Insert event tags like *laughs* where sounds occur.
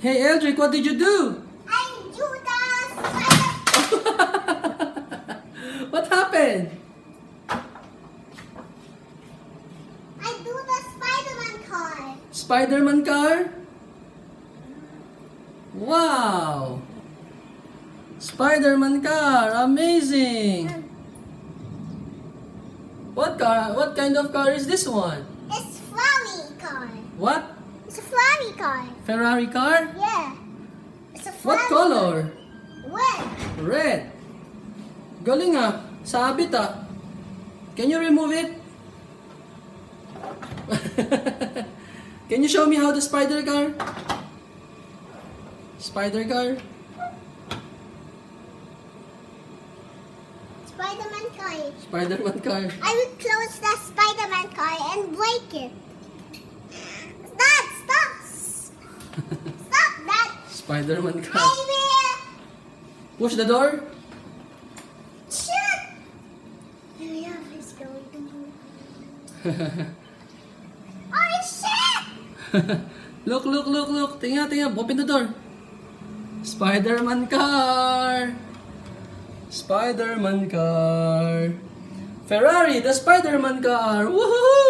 Hey Eldrick, what did you do? I do the spider. *laughs* what happened? I do the Spider-Man car. Spider-Man car? Wow! Spider-Man car, amazing! What car? What kind of car is this one? It's flying car. What? It's a Ferrari car. Ferrari car? Yeah. It's a What color? Red. Red. Galing ah. Sabit ah. Can you remove it? *laughs* Can you show me how the spider car? Spider car? Spider-Man car. Spider-Man car. I will close the Spider-Man car and break it. Stop that! Spider-Man car. I will Push the door. shoot! Hurry up, he's going to move. Oh shit! look, look, look, look. Tingnan, tingnan. Open the door. Spider-Man car. Spider-Man car. Ferrari, the Spider-Man car. Woohoo!